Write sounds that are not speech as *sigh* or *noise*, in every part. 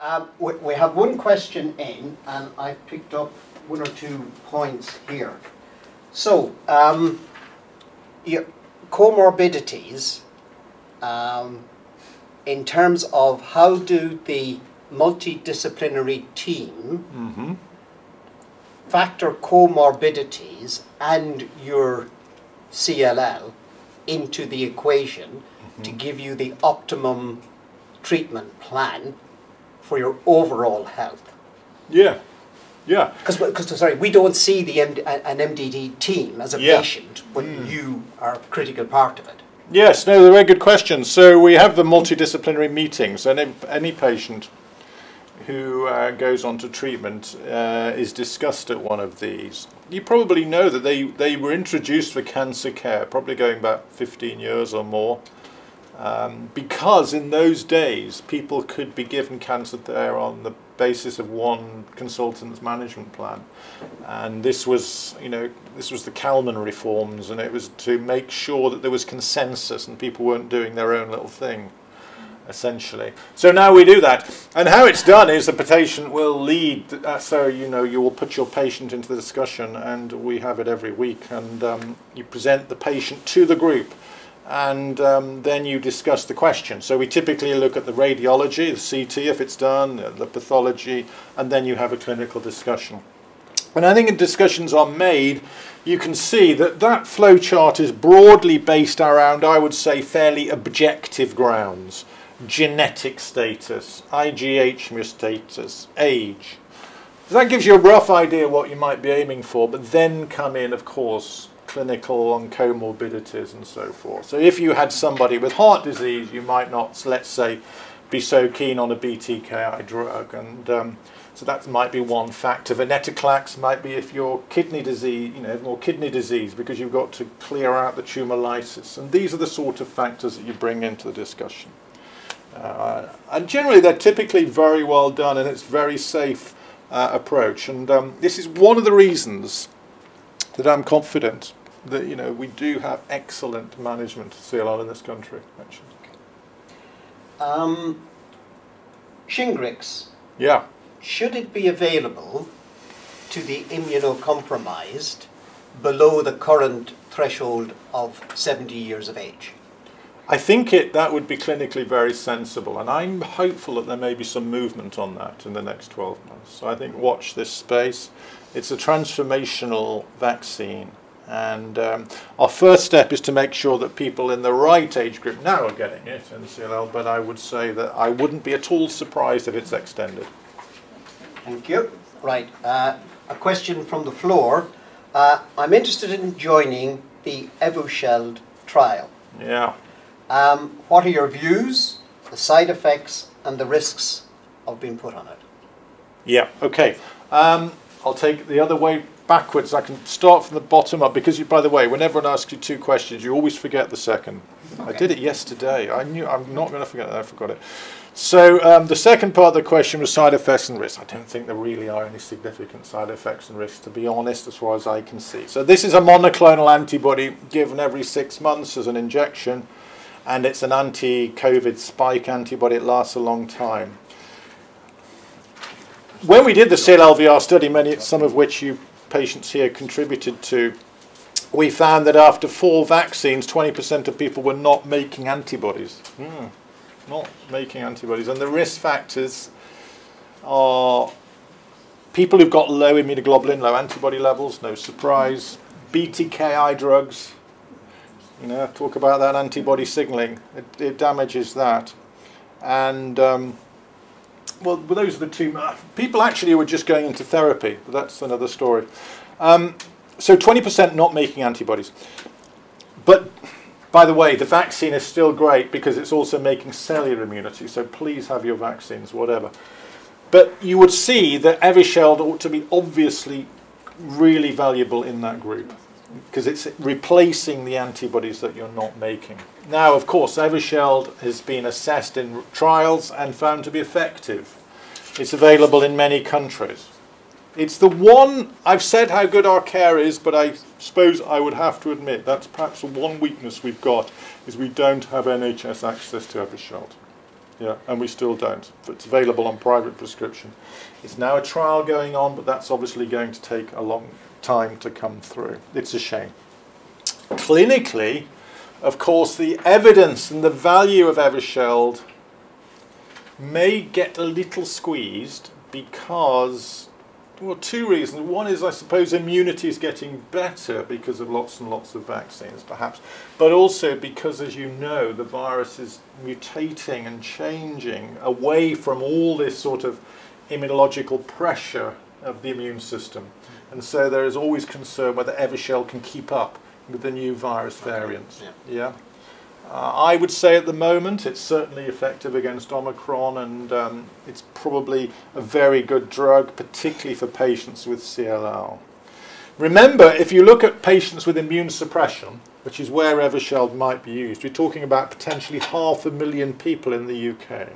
Um, we, we have one question in, and I've picked up one or two points here. So, um, your comorbidities, um, in terms of how do the multidisciplinary team Mm-hmm. factor comorbidities and your CLL into the equation to give you the optimum treatment plan for your overall health. Yeah, yeah. Because, sorry, we don't see the MD, an MDT team as a Yeah. patient, but you are a critical part of it. Yes, no, they're very good questions. So we have the multidisciplinary meetings, and if any patient who uh, goes on to treatment uh, is discussed at one of these. You probably know that they, they were introduced for cancer care, probably going back 15 years or more, um, because in those days people could be given cancer there on the basis of one consultant's management plan. And this was, you know, this was the Calman reforms, and it was to make sure that there was consensus and people weren't doing their own little thing essentially. So now we do that. And how it's done is the patient will lead, uh, so you know, you will put your patient into the discussion and we have it every week and um, you present the patient to the group and um, then you discuss the question. So we typically look at the radiology, the CT if it's done, uh, the pathology, and then you have a clinical discussion. And I think discussions are made, you can see that that flow chart is broadly based around, I would say, fairly objective grounds. Genetic status, IGH status, age. So that gives you a rough idea what you might be aiming for, but then come in, of course, clinical on comorbidities and so forth. So if you had somebody with heart disease, you might not, let's say, be so keen on a BTKI drug. And um, so that might be one factor. Venetoclax might be if you're kidney disease, you know, more kidney disease because you've got to clear out the tumor lysis. And these are the sort of factors that you bring into the discussion. Uh, and generally, they're typically very well done, and it's very safe uh, approach. And um, this is one of the reasons that I'm confident that you know we do have excellent management of CLL in this country. Actually, Um, Shingrix, yeah. should it be available to the immunocompromised below the current threshold of 70 years of age? I think it that would be clinically very sensible, and I'm hopeful that there may be some movement on that in the next 12 months. So I think watch this space. It's a transformational vaccine, and um, our first step is to make sure that people in the right age group now are getting it in CLL. But I would say that I wouldn't be at all surprised if it's extended. Thank you. Right, uh, a question from the floor. Uh, I'm interested in joining the Evusheld trial. Yeah. Um, what are your views, the side effects, and the risks of being put on it? Yeah, okay. Um, I'll take the other way backwards. I can start from the bottom up because, you, by the way, when everyone asks you two questions, you always forget the second. I did it yesterday. I knew I'm not going to forget that. I forgot it. So um, the second part of the question was side effects and risks. I don't think there really are any significant side effects and risks, to be honest, as far as I can see. So this is a monoclonal antibody given every six months as an injection, and it's an anti-COVID spike antibody. It lasts a long time when we did the CLLVR study, many, some of which you patients here contributed to, we found that after four vaccines, 20% of people were not making antibodies. Hmm, not making antibodies. And the risk factors are people who've got low immunoglobulin, low antibody levels, no surprise. BTKI drugs, you know, talk about that antibody signaling, it, it damages that. And um, well, those are the two. uh, People actually were just going into therapy, but that's another story. Um, so 20% not making antibodies. But by the way, the vaccine is still great because it's also making cellular immunity. So please have your vaccines, whatever. But you would see that Evusheld ought to be obviously really valuable in that group because it's replacing the antibodies that you're not making. Now, of course, Evusheld has been assessed in trials and found to be effective. It's available in many countries. It's the one, I've said how good our care is, but I suppose I would have to admit that's perhaps the one weakness we've got, is we don't have NHS access to Evusheld. Yeah, and we still don't. It's available on private prescription. It's now a trial going on, but that's obviously going to take a long time to come through. It's a shame. Clinically, of course, the evidence and the value of Evusheld may get a little squeezed because well, two reasons. One is, I suppose, immunity is getting better because of lots and lots of vaccines, perhaps, but also because, as you know, the virus is mutating and changing away from all this sort of immunological pressure of the immune system. And so there is always concern whether Evusheld can keep up with the new virus variants. Yeah. yeah? Uh, I would say at the moment it's certainly effective against Omicron and um, it's probably a very good drug, particularly for patients with CLL. Remember, if you look at patients with immune suppression, which is where Evusheld might be used, we're talking about potentially half a million people in the UK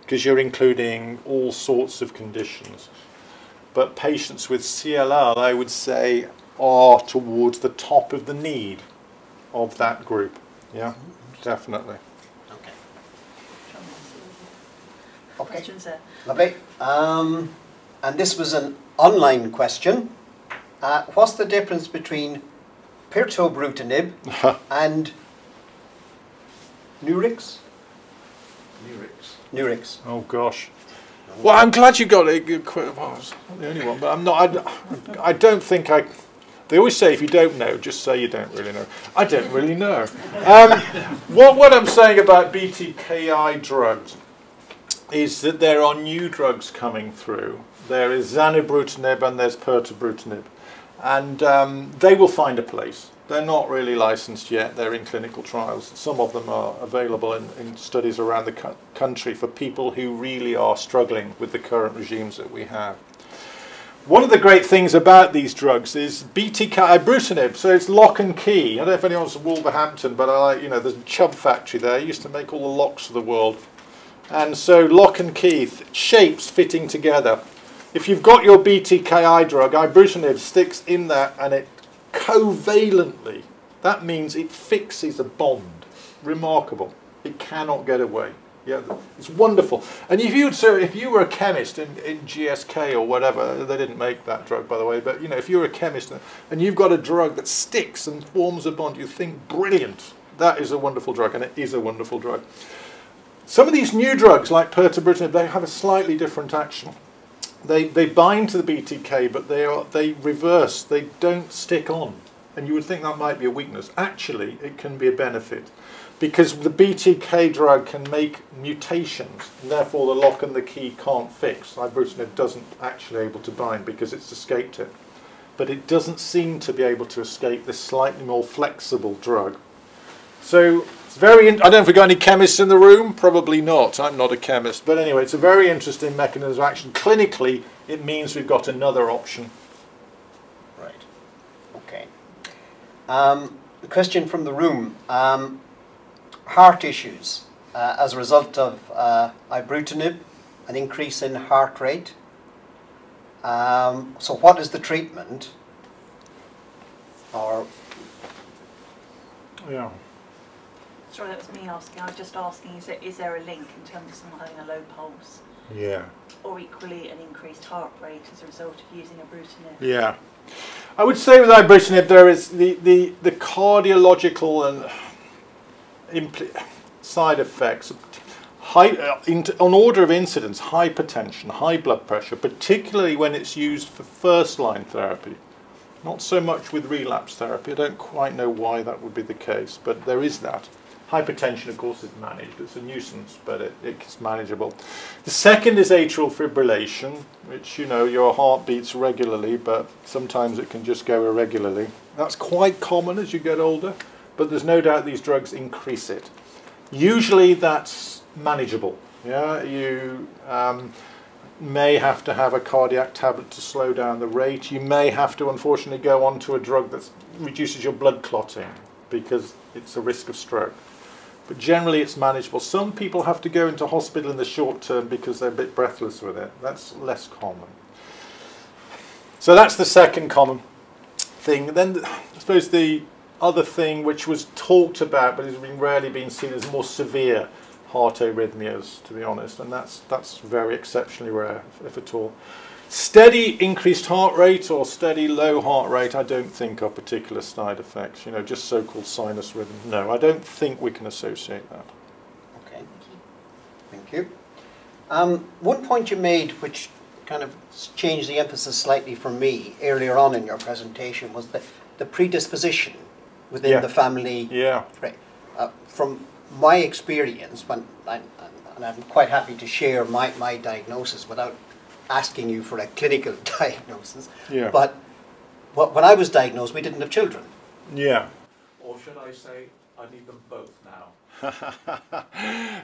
because you're including all sorts of conditions. But patients with CLL, I would say, are towards the top of the need of that group. Yeah, definitely. Okay. Okay. Okay. Questions there? Lovely. Um, and this was an online question. Uh, what's the difference between pirtobrutinib *laughs* and Nurix? Lyrics. Nurix. Oh gosh. Well, I'm glad you got it. Well, I was not the only one, but I'm not. I, I don't think I. They always say if you don't know, just say you don't really know. I don't really know. Um, what what I'm saying about BTKI drugs is that there are new drugs coming through. There is zanubrutinib and there's pirtobrutinib, and um, they will find a place. They're not really licensed yet. They're in clinical trials. Some of them are available in, in studies around the co- country for people who really are struggling with the current regimes that we have. One of the great things about these drugs is BTK ibrutinib, so it's lock and key. I don't know if anyone's from Wolverhampton, but I you know, there's a Chubb factory there. Used to make all the locks of the world. And so lock and key, shapes fitting together. If you've got your BTKI drug, ibrutinib sticks in that and it covalently, that means it fixes a bond. Remarkable. It cannot get away. Yeah, it's wonderful. And if you so if you were a chemist in, in GSK or whatever, they didn't make that drug by the way, but you know, if you're a chemist and you've got a drug that sticks and forms a bond, you think brilliant. That is a wonderful drug, and it is a wonderful drug. Some of these new drugs, like pirtobrutinib, they have a slightly different action. They, they bind to the BTK, but they, are, they reverse, they don't stick on. And you would think that might be a weakness. Actually, it can be a benefit because the BTK drug can make mutations, and therefore the lock and the key can't fix. Ibrutinib doesn't actually able to bind because it's escaped it. But it doesn't seem to be able to escape this slightly more flexible drug. So it's very. I don't know if we've got any chemists in the room. Probably not. I'm not a chemist. But anyway, it's a very interesting mechanism of action. Clinically, it means we've got another option. Right. Okay. Um, question from the room. Um, heart issues uh, as a result of uh, ibrutinib, an increase in heart rate. Um, so, what is the treatment? Or Yeah. Sorry, that was me asking. I was just asking, is there, is there a link in terms of someone having a low pulse Yeah. or equally an increased heart rate as a result of using ibrutinib? Yeah. I would say with ibrutinib there is the, the, the cardiological and impl- side effects. High, uh, in, on order of incidence, hypertension, high blood pressure, particularly when it's used for first line therapy. Not so much with relapse therapy. I don't quite know why that would be the case, but there is that. Hypertension, of course, is managed. It's a nuisance, but it, it's manageable. The second is atrial fibrillation, which, you know, your heart beats regularly, but sometimes it can just go irregularly. That's quite common as you get older, but there's no doubt these drugs increase it. Usually that's manageable. Yeah, you um, may have to have a cardiac tablet to slow down the rate. You may have to, unfortunately, go on to a drug that reduces your blood clotting because it's a risk of stroke. But generally, it's manageable. Some people have to go into hospital in the short term because they're a bit breathless with it. That's less common. So that's the second common thing. Then th- I suppose the other thing which was talked about but has been rarely been seen as more severe heart arrhythmias, to be honest, and that's that's very exceptionally rare, if, if at all. Steady increased heart rate or steady low heart rate, I don't think are particular side effects. You know, just so-called sinus rhythm. No, I don't think we can associate that. Okay, thank you. Um, one point you made, which kind of changed the emphasis slightly for me earlier on in your presentation, was the, the predisposition within Yeah. the family. Yeah. Right. Uh, from my experience, when I, and I'm quite happy to share my, my diagnosis without asking you for a clinical *laughs* diagnosis. Yeah. But when I was diagnosed, we didn't have children. Yeah. Or should I say, I need them both now? *laughs*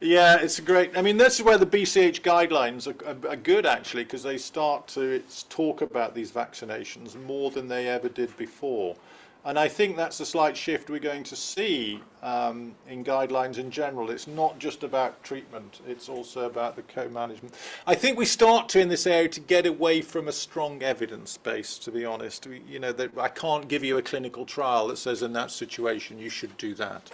yeah, it's great. I mean, this is where the BSH guidelines are, are, are good actually, because they start to it's talk about these vaccinations more than they ever did before. And I think that's a slight shift we're going to see um, in guidelines in general. It's not just about treatment, it's also about the co management. I think we start to, in this area, to get away from a strong evidence base, to be honest. We, you know, I can't give you a clinical trial that says in that situation you should do that.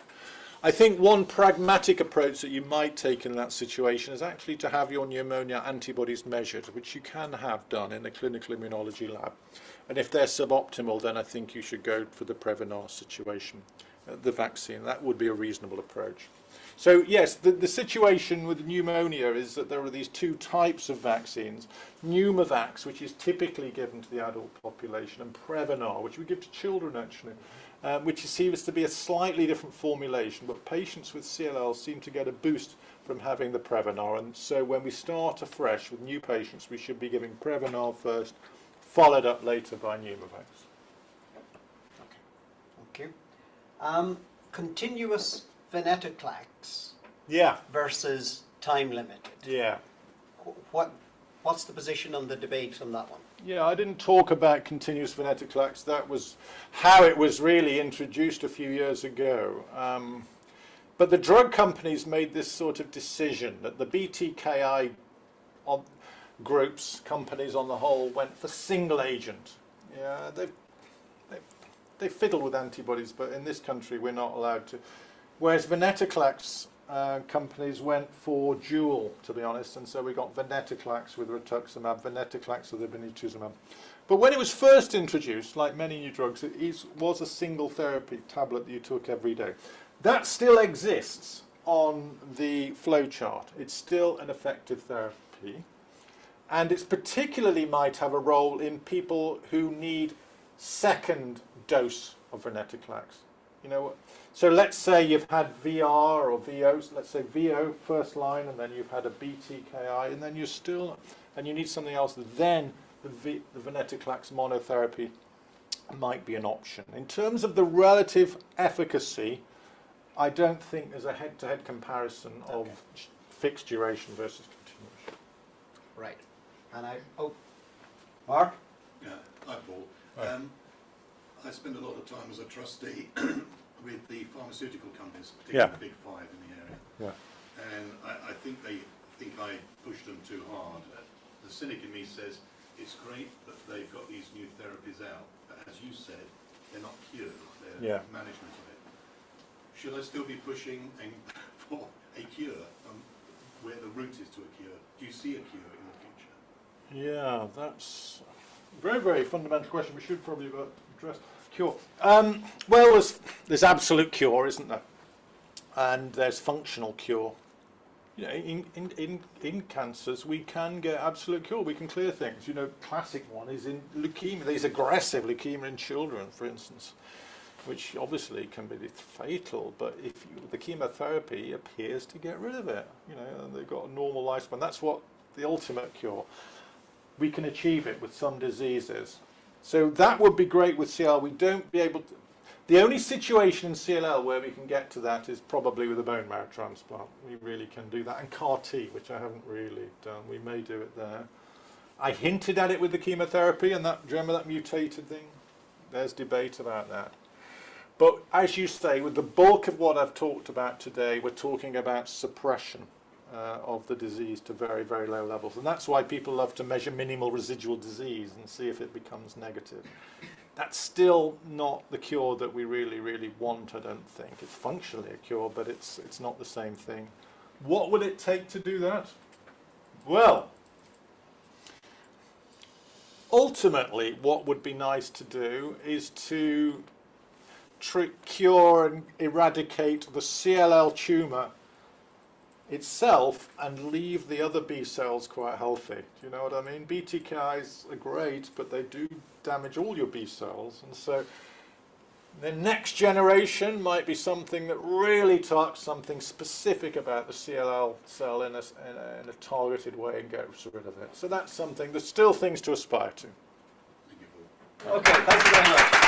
I think one pragmatic approach that you might take in that situation is actually to have your pneumonia antibodies measured, which you can have done in a clinical immunology lab. And if they're suboptimal, then I think you should go for the Prevnar situation, uh, the vaccine. That would be a reasonable approach. So yes, the, the situation with pneumonia is that there are these two types of vaccines, Pneumovax, which is typically given to the adult population, and Prevnar, which we give to children actually, um, which seems to be a slightly different formulation, but patients with CLL seem to get a boost from having the Prevnar, and so when we start afresh with new patients, we should be giving Prevnar first, followed up later by Pneumovax. Thank you. Um, continuous venetoclax Yeah, versus time limited. yeah. What, what's the position on the debate on that one? Yeah, I didn't talk about continuous venetoclax. That was how it was really introduced a few years ago. Um, but the drug companies made this sort of decision that the BTKI groups, companies on the whole, went for single agent. Yeah, they they they fiddle with antibodies, but in this country we're not allowed to. Whereas venetoclax uh, companies went for dual, to be honest, and so we got venetoclax with rituximab, venetoclax with obinutuzumab. But when it was first introduced, like many new drugs, it is, was a single therapy tablet that you took every day. That still exists on the flow chart. It's still an effective therapy. And it particularly might have a role in people who need second dose of venetoclax. You know, so let's say you've had VR or VO, so let's say VO first line, and then you've had a BTKI, and then you're still, and you need something else, then the, v, the venetoclax monotherapy might be an option. In terms of the relative efficacy, I don't think there's a head-to-head comparison of fixed duration versus continuation. Right. And I, oh, Mark? Yeah, hi Paul. Hi. Um, I spend a lot of time as a trustee with the pharmaceutical companies, Yeah. particularly the big five in the area. Yeah. And I, I think they think I pushed them too hard. Uh, The cynic in me says it's great that they've got these new therapies out, but as you said, they're not cured, they're Yeah. management of it. Should I still be pushing and *laughs* for a cure um, where the route is to a cure? Do you see a cure in the future? Yeah, that's a very, very fundamental question. We should probably address cure. Um, well, there's, there's absolute cure, isn't there? And there's functional cure. You know, in, in, in, in cancers, we can get absolute cure. We can clear things. You know, classic one is in leukemia. There's aggressive leukemia in children, for instance, which obviously can be fatal. But if you, the chemotherapy appears to get rid of it, you know, and they've got a normal lifespan. That's what the ultimate cure we can achieve it with some diseases. So that would be great with CLL. We don't be able to. The only situation in CLL where we can get to that is probably with a bone marrow transplant. We really can do that. And CAR T, which I haven't really done. We may do it there. I hinted at it with the chemotherapy and that, remember that mutated thing? There's debate about that. But as you say, with the bulk of what I've talked about today, we're talking about suppression uh, of the disease to very, very low levels. And that's why people love to measure minimal residual disease and see if it becomes negative. That's still not the cure that we really, really want, I don't think. It's functionally a cure, but it's, it's not the same thing. What would it take to do that? Well, ultimately, what would be nice to do is to cure and eradicate the CLL tumour itself and leave the other B cells quite healthy. Do you know what I mean? BTKIs are great, but they do damage all your B cells, and so the next generation might be something that really talks something specific about the CLL cell in a, in a, in a targeted way and gets rid of it. So that's something. There's still things to aspire to. Thank you, Paul. Okay, thank you very much.